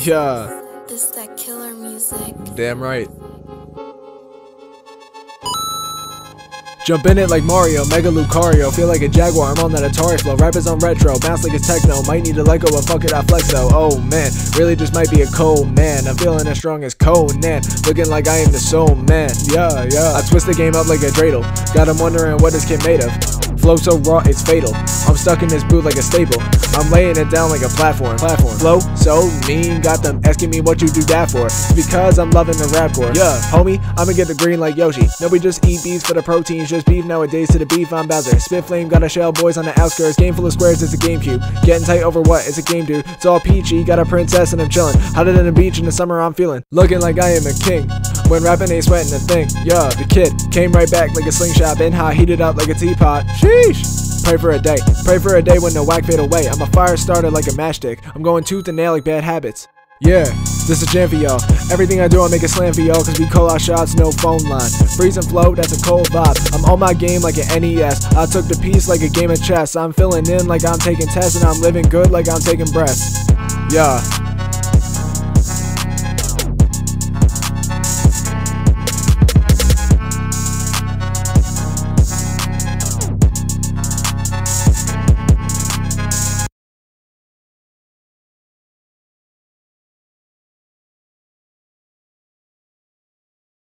Yeah. This that killer music. Damn right. Jump in it like Mario, Mega Lucario. Feel like a Jaguar, I'm on that Atari flow. Rappers on retro, bounce like it's techno. Might need to let go, but fuck it, I flex though. Oh man, really just might be a cold man. I'm feeling as strong as Conan. Looking like I am the soul man. Yeah, yeah. I twist the game up like a dreidel. Got him wondering what this kid made of. Flow so raw, it's fatal. I'm stuck in this booth like a staple. I'm laying it down like a platform. Platform. Flow so mean, got them asking me what you do that for. It's because I'm loving the rap rapcore. Yeah, homie, I'ma get the green like Yoshi. No, we just eat beef for the proteins, just beef nowadays to the beef. I'm Bowser. Spit flame, got a shell, boys on the outskirts. Game full of squares, it's a GameCube. Getting tight over what? It's a game, dude. It's all peachy. Got a princess and I'm chilling. Hotter than a beach in the summer, I'm feeling. Looking like I am a king. When rapping ain't sweating a thing. Yeah, the kid came right back like a slingshot. Been hot, heated up like a teapot. Sheesh. Pray for a day. Pray for a day when the whack fade away. I'm a fire starter like a matchstick. I'm going tooth and nail like bad habits. Yeah, this is jam for y'all. Everything I do, I make a slam for y'all, cause we call our shots, no phone line. Freeze and flow, that's a cold vibe. I'm on my game like an NES. I took the piece like a game of chess. I'm filling in like I'm taking tests, and I'm living good like I'm taking breaths. Yeah.